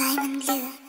I'm in blue.